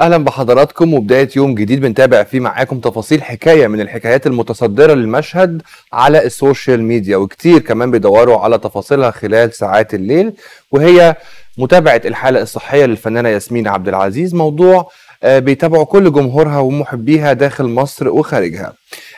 أهلا بحضراتكم وبداية يوم جديد بنتابع فيه معاكم تفاصيل حكاية من الحكايات المتصدرة للمشهد على السوشيال ميديا وكتير كمان بيدوروا على تفاصيلها خلال ساعات الليل وهي متابعة الحالة الصحية للفنانة ياسمين عبد العزيز موضوع آه، بيتابعوا كل جمهورها ومحبيها داخل مصر وخارجها.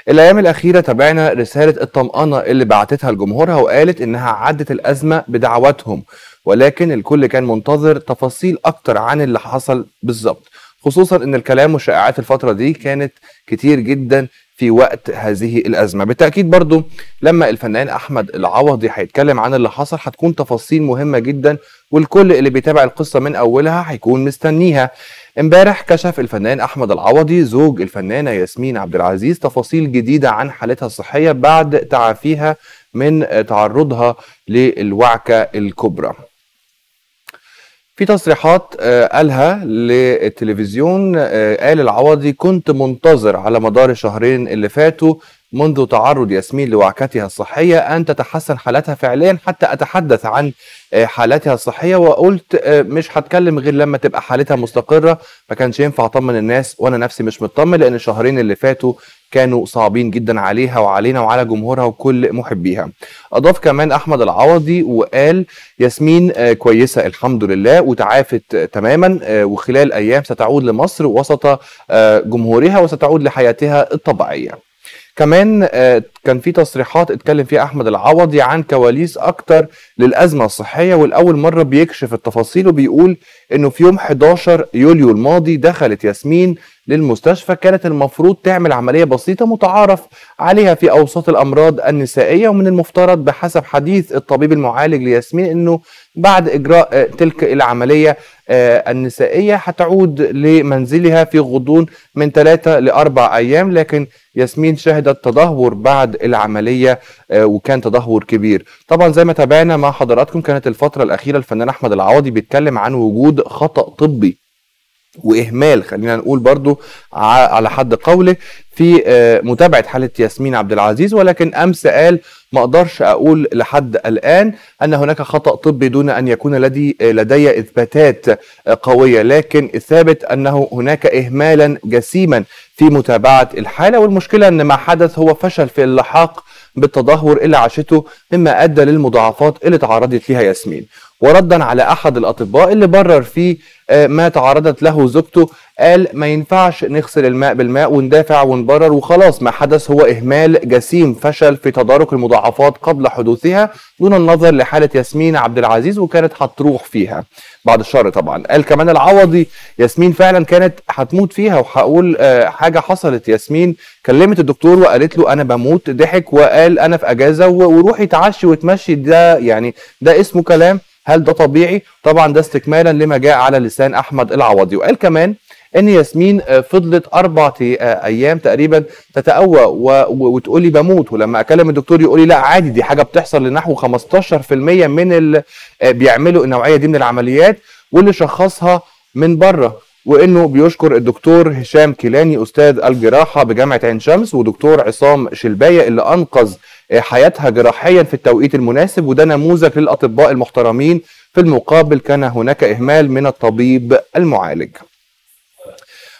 الأيام الأخيرة تابعنا رسالة الطمأنة اللي بعتتها لجمهورها وقالت إنها عدت الأزمة بدعواتهم ولكن الكل كان منتظر تفاصيل أكتر عن اللي حصل بالظبط خصوصا إن الكلام والشائعات الفترة دي كانت كتير جدا في وقت هذه الأزمة. بالتأكيد برضو لما الفنان أحمد العوضي هيتكلم عن اللي حصل هتكون تفاصيل مهمة جدا والكل اللي بيتابع القصة من أولها هيكون مستنيها. امبارح كشف الفنان أحمد العوضي زوج الفنانة ياسمين عبد العزيز تفاصيل جديدة عن حالتها الصحية بعد تعافيها من تعرضها للوعكة الكبرى. في تصريحات آه، قالها للتلفزيون آه، قال العوضي كنت منتظر على مدار الشهرين اللي فاتوا منذ تعرض ياسمين لوعكتها الصحية أن تتحسن حالتها فعليا حتى أتحدث عن آه، حالتها الصحية وقلت مش هتكلم غير لما تبقى حالتها مستقرة ما كانش ينفع أطمن الناس وأنا نفسي مش مطمن لأن الشهرين اللي فاتوا كانوا صعبين جدا عليها وعلينا وعلى جمهورها وكل محبيها. أضاف كمان أحمد العوضي وقال ياسمين آه، كويسة الحمد لله وتعافت تماما آه، وخلال أيام ستعود لمصر وسط آه، جمهورها وستعود لحياتها الطبيعية. كمان كان في تصريحات اتكلم فيها أحمد العوضي عن كواليس أكتر للأزمة الصحية والأول مرة بيكشف التفاصيل وبيقول إنه في يوم 11 يوليو الماضي دخلت ياسمين للمستشفى كانت المفروض تعمل عملية بسيطة متعارف عليها في أوساط الأمراض النسائية ومن المفترض بحسب حديث الطبيب المعالج لياسمين إنه بعد إجراء تلك العملية آه، النسائية هتعود لمنزلها في غضون من ثلاثة لأربع أيام لكن ياسمين شهدت تدهور بعد العملية آه، وكان تدهور كبير. طبعا زي ما تابعنا مع حضراتكم كانت الفترة الأخيرة الفنان أحمد العوضي بيتكلم عن وجود خطأ طبي. وإهمال خلينا نقول برضو على حد قوله في آه، متابعة حالة ياسمين عبد العزيز ولكن أمس قال ما أقدرش أقول لحد الآن أن هناك خطأ طبي دون أن يكون لدي آه، لدي إثباتات قوية. لكن الثابت أنه هناك اهمالا جسيما في متابعة الحالة والمشكلة أن ما حدث هو فشل في اللحاق بالتدهور اللي عاشته مما أدى للمضاعفات اللي تعرضت ليها ياسمين. وردا على أحد الأطباء اللي برر فيه آه، ما تعرضت له زوجته. قال ما ينفعش نغسل الماء بالماء وندافع ونبرر وخلاص. ما حدث هو إهمال جسيم فشل في تدارك المضاعفات قبل حدوثها دون النظر لحالة ياسمين عبد العزيز وكانت هتروح فيها. بعد الشر طبعا. قال كمان العوضي ياسمين فعلا كانت هتموت فيها. وهقول آه، حاجة حصلت. ياسمين كلمت الدكتور وقالت له أنا بموت ضحك وقال أنا في أجازة وروحي تعشي وتمشي ده يعني ده اسمه كلام هل ده طبيعي؟ طبعا ده استكمالا لما جاء على لسان أحمد العوضي. وقال كمان إن ياسمين آه، فضلت أربع آه، أيام تقريبا تتقوى وتقول لي بموت. ولما أكلم الدكتور يقول لي لا عادي دي حاجة بتحصل لنحو 15% من اللي آه، بيعملوا النوعية دي من العمليات واللي شخصها من بره. وإنه بيشكر الدكتور هشام كيلاني أستاذ الجراحة بجامعة عين شمس ودكتور عصام شلباية اللي أنقذ حياتها جراحيا في التوقيت المناسب وده نموذج للأطباء المحترمين. في المقابل كان هناك إهمال من الطبيب المعالج.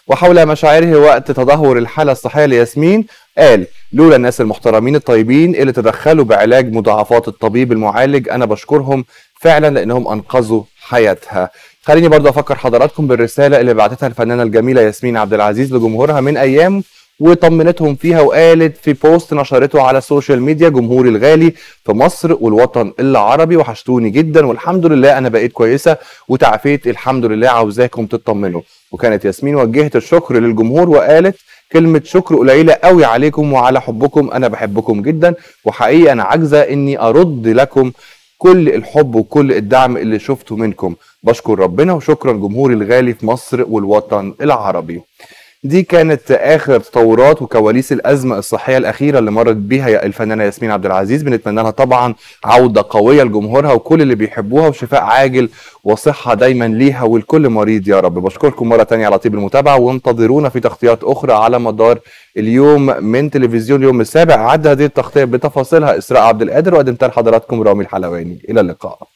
وحول مشاعره وقت تدهور الحالة الصحية لياسمين قال لولا الناس المحترمين الطيبين اللي تدخلوا بعلاج مضاعفات الطبيب المعالج أنا بشكرهم فعلا لأنهم أنقذوا حياتها. خليني برضه أفكر حضراتكم بالرسالة اللي بعتتها الفنانة الجميلة ياسمين عبد العزيز لجمهورها من أيام وطمنتهم فيها وقالت في بوست نشرته على ال social media جمهوري الغالي في مصر والوطن العربي وحشتوني جدا والحمد لله أنا بقيت كويسة وتعافيت الحمد لله عاوزاكم تطمنوا. وكانت ياسمين وجهت الشكر للجمهور وقالت كلمة شكر قليلة قوي عليكم وعلى حبكم أنا بحبكم جدا وحقيقي أنا عاجزة إني أرد لكم كل الحب وكل الدعم اللي شفته منكم. بشكر ربنا وشكرا جمهوري الغالي في مصر والوطن العربي. دي كانت آخر تطورات وكواليس الأزمة الصحية الأخيرة اللي مرت بيها الفنانة ياسمين عبد العزيز. بنتمنى لها طبعا عودة قوية لجمهورها وكل اللي بيحبوها وشفاء عاجل وصحة دايما ليها ولكل مريض يا رب. بشكركم مرة تانية على طيب المتابعة وانتظرونا في تغطيات أخرى على مدار اليوم من تلفزيون يوم السابع. عد هذه التغطية بتفاصيلها إسراء عبد القادر وقدمتها لحضراتكم رامي الحلواني. إلى اللقاء.